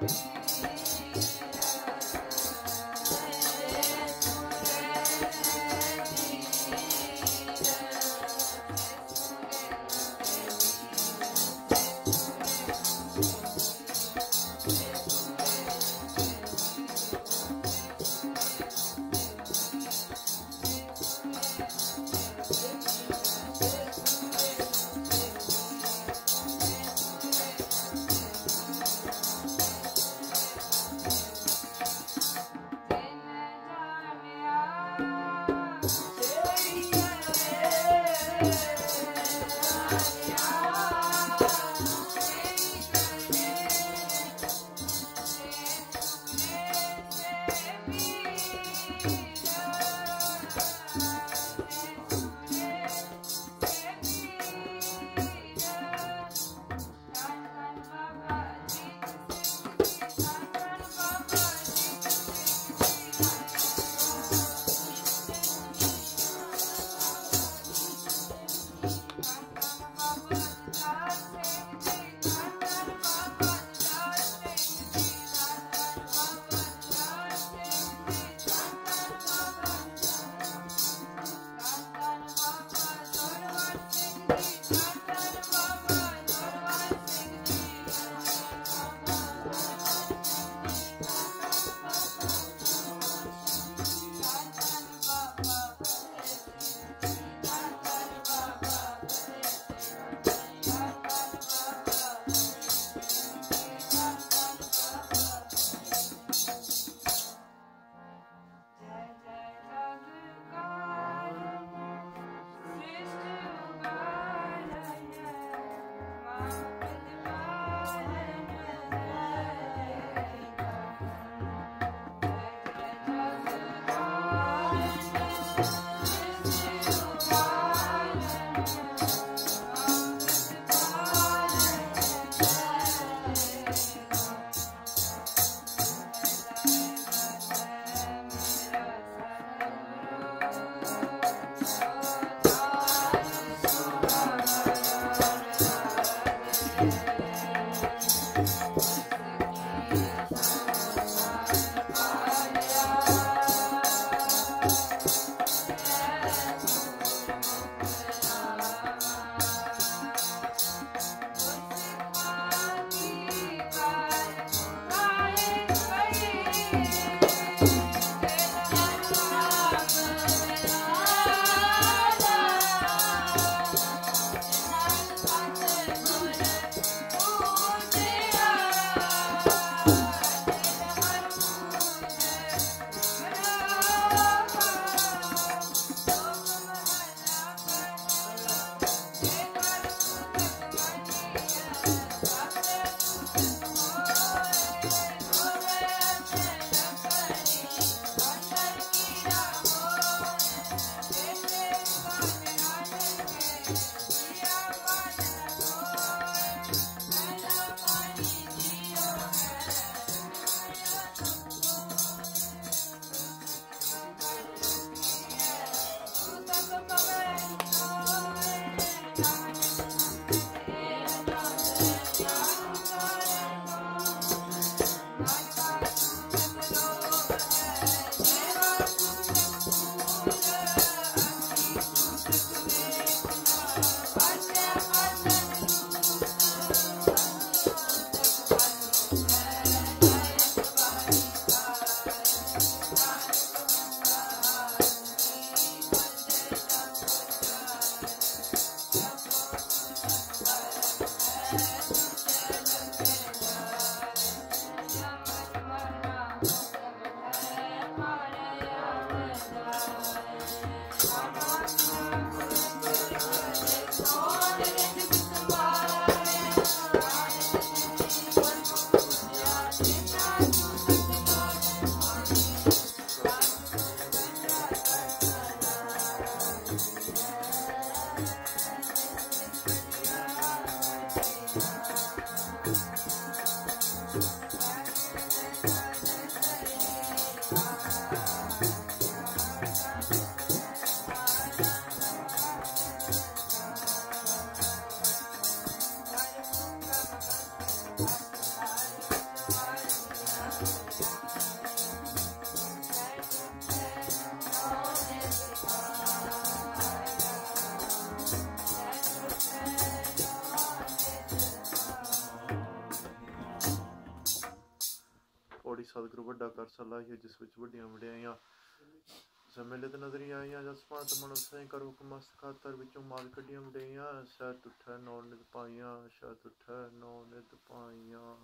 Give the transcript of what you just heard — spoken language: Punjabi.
Bye. えっ? ਸਤਿਗੁਰੂ ਵੱਡਾ ਜਿਸ ਵਿੱਚ ਵੱਡੀਆਂ ਵਡਿਆਈਆਂ ਸਮੇਲੇ ਨਜ਼ਰੀਆਂ ਆਈਆਂ ਜਸ ਪਾਤ ਮਨੁ ਕਰੂ ਕਮਸਤ ਖਾਤਰ ਵਿੱਚੋਂ ਮਾਲ ਕੱਢੀਆਂ ਵਡਿਆਈਆਂ ਸਹਿ ਤੁਠੈ ਨੌ ਨਿਤ ਪਾਈਆਂ ਸਹਿ ਤੁਠੈ ਨੌ ਨਿਤ ਪਾਈਆਂ।